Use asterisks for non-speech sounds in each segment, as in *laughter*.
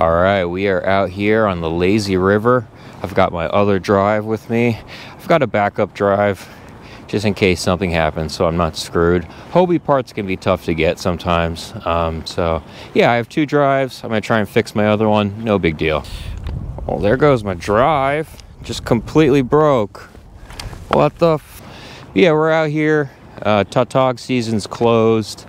All right, we are out here on the lazy river. I've got my other drive with me. I've got a backup drive just in case something happens so I'm not screwed. Hobie parts can be tough to get sometimes. Um, so yeah, I have two drives. I'm gonna try and fix my other one. No big deal. Well, there goes my drive. Just completely broke. What the Yeah, we're out here. Uh, Tautog season's closed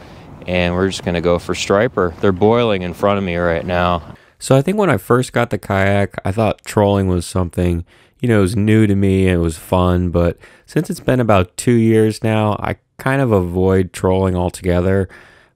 and we're just gonna go for striper. They're boiling in front of me right now. So I think when I first got the kayak, I thought trolling was something, you know, it was new to me and it was fun. But since it's been about two years now, I kind of avoid trolling altogether,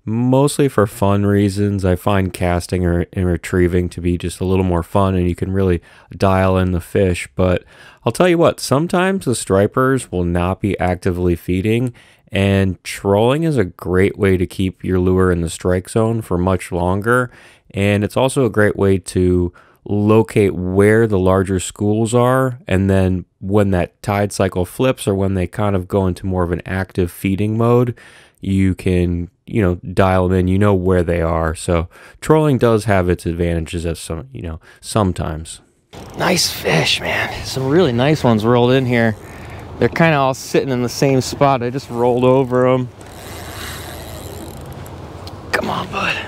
mostly for fun reasons. I find casting or, and retrieving to be just a little more fun and you can really dial in the fish. But I'll tell you what, sometimes the stripers will not be actively feeding. And trolling is a great way to keep your lure in the strike zone for much longer and it's also a great way to locate where the larger schools are. And then when that tide cycle flips or when they kind of go into more of an active feeding mode, you can, you know, dial them in, you know where they are. So trolling does have its advantages as some, you know, sometimes. Nice fish, man. Some really nice ones rolled in here. They're kind of all sitting in the same spot. I just rolled over them. Come on, bud.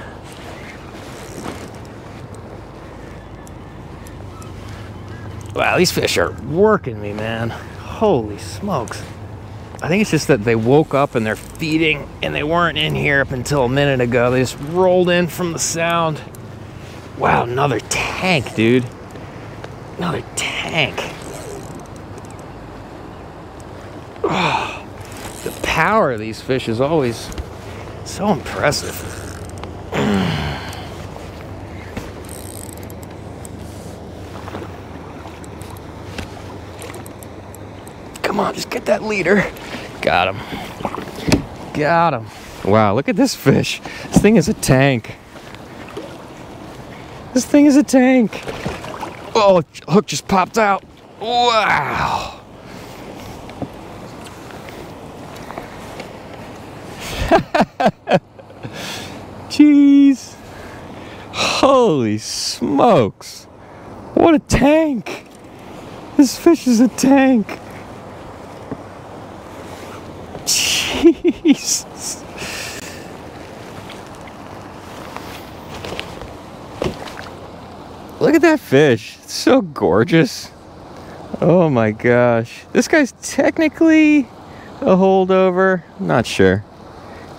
Wow, these fish are working me, man. Holy smokes. I think it's just that they woke up and they're feeding and they weren't in here up until a minute ago. They just rolled in from the sound. Wow, another tank, dude. Another tank. Oh, *sighs* the power of these fish is always so impressive. Come on, just get that leader. Got him. Got him. Wow, look at this fish. This thing is a tank. This thing is a tank. Oh, hook just popped out. Wow. *laughs* Jeez. Holy smokes. What a tank. This fish is a tank. Jesus. Look at that fish. It's so gorgeous. Oh my gosh. This guy's technically a holdover. I'm not sure.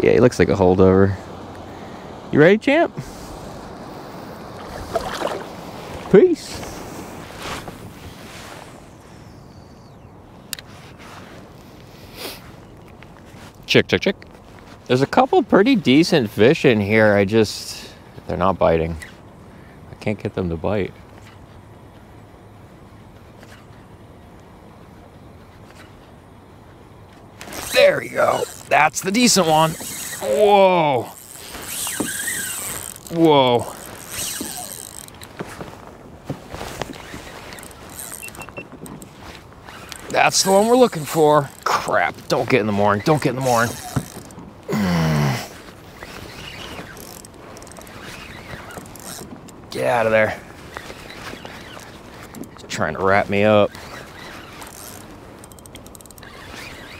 Yeah, he looks like a holdover. You ready, champ? Peace. Chick, chick, chick. There's a couple pretty decent fish in here. I just, they're not biting. I can't get them to bite. There you go. That's the decent one. Whoa. Whoa. That's the one we're looking for. Crap. Don't get in the mooring. Don't get in the mooring. Get out of there. He's trying to wrap me up.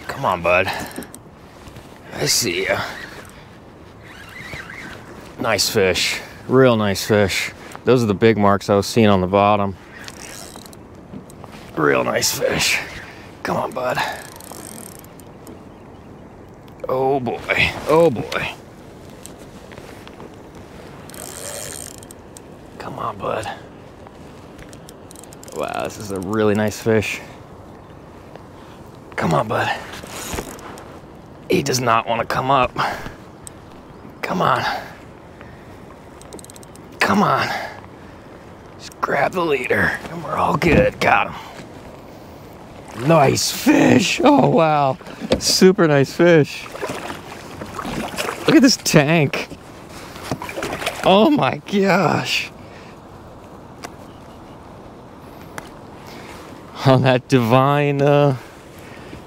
Come on, bud. I see ya. Nice fish. Real nice fish. Those are the big marks I was seeing on the bottom. Real nice fish. Come on, bud. Oh boy. Oh boy. Come on, bud. Wow, this is a really nice fish. Come on, bud. He does not want to come up. Come on. Come on. Just grab the leader and we're all good. Got him. Nice fish. Oh, wow. Super nice fish. Look at this tank. Oh my gosh. On that divine, uh...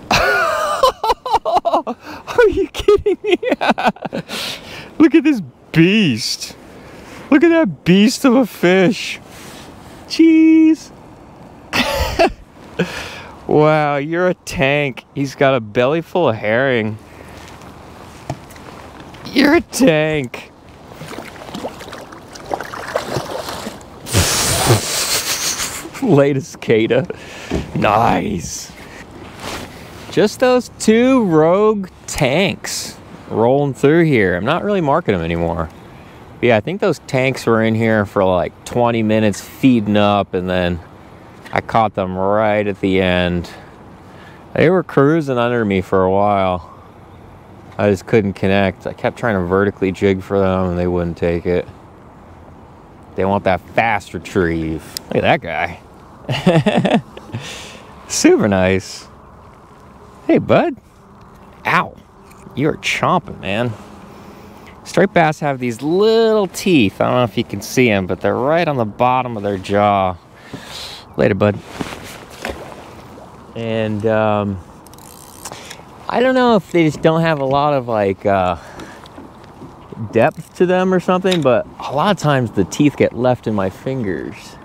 *laughs* Are you kidding me? *laughs* Look at this beast. Look at that beast of a fish. Jeez. Wow, you're a tank. He's got a belly full of herring. You're a tank. *laughs* Latest Kata. Nice. Just those two rogue tanks rolling through here. I'm not really marking them anymore. But yeah, I think those tanks were in here for like 20 minutes feeding up and then I caught them right at the end. They were cruising under me for a while. I just couldn't connect. I kept trying to vertically jig for them and they wouldn't take it. They want that fast retrieve. Look at that guy. *laughs* Super nice. Hey, bud. Ow. You're chomping, man. Striped bass have these little teeth. I don't know if you can see them, but they're right on the bottom of their jaw. Later, bud. And um, I don't know if they just don't have a lot of like uh, depth to them or something, but a lot of times the teeth get left in my fingers.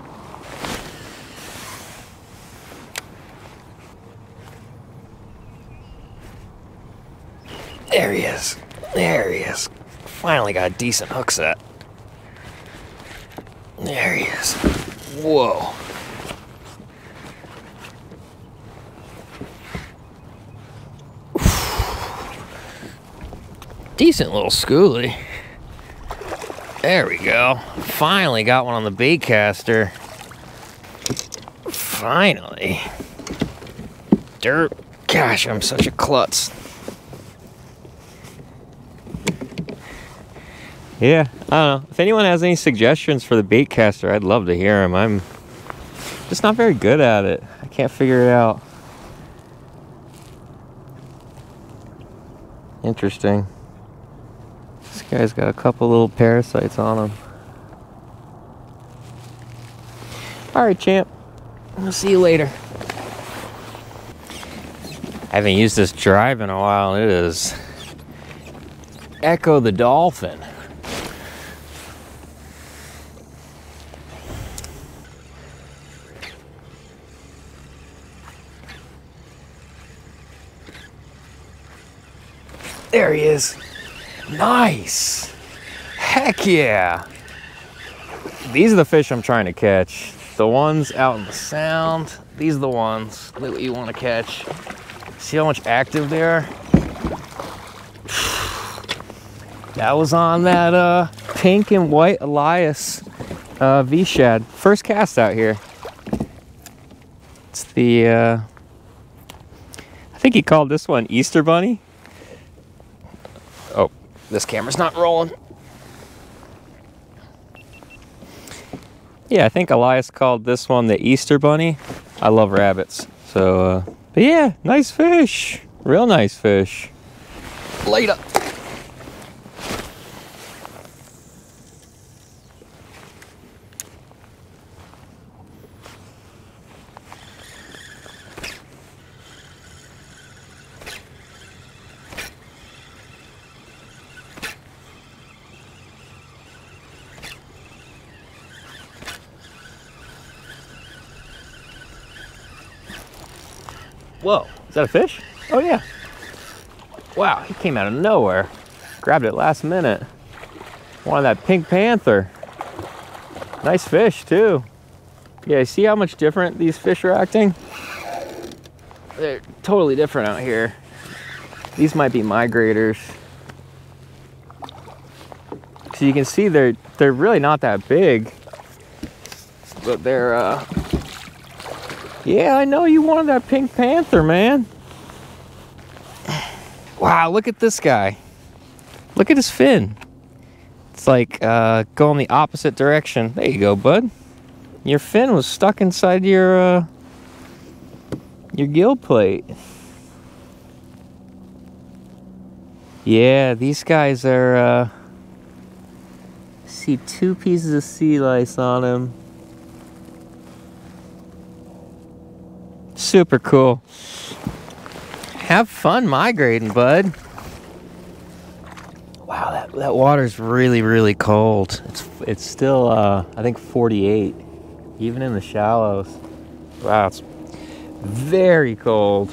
There he is. There he is. Finally got a decent hook set. There he is. Whoa. Decent little schoolie. There we go. Finally got one on the baitcaster. Finally. Dirt. Gosh, I'm such a klutz. Yeah, I don't know. If anyone has any suggestions for the baitcaster, I'd love to hear them. I'm just not very good at it. I can't figure it out. Interesting. This guy's got a couple little parasites on him. Alright, champ. I'll see you later. I haven't used this drive in a while. It is Ecco the Dolphin. There he is. Nice. Heck yeah. These are the fish I'm trying to catch. The ones out in the sound. These are the ones that you want to catch. See how much active they are? *sighs* That was on that uh, pink and white Elias uh, V-Shad. First cast out here. It's the, uh, I think he called this one Easter Bunny. This camera's not rolling. Yeah, I think Elias called this one the Easter Bunny. I love rabbits. So, uh, but yeah, nice fish. Real nice fish. Later. Whoa, is that a fish? Oh yeah. Wow, he came out of nowhere. Grabbed it last minute. One of that pink panther. Nice fish too. Yeah, see how much different these fish are acting? They're totally different out here. These might be migrators. So you can see they're they're really not that big. But they're uh yeah, I know you wanted that Pink Panther, man. Wow, look at this guy. Look at his fin. It's like uh, going the opposite direction. There you go, bud. Your fin was stuck inside your uh, your gill plate. Yeah, these guys are. Uh, see two pieces of sea lice on him. Super cool. Have fun migrating, bud. Wow, that, that water's really, really cold. It's it's still, uh, I think 48, even in the shallows. Wow, it's very cold.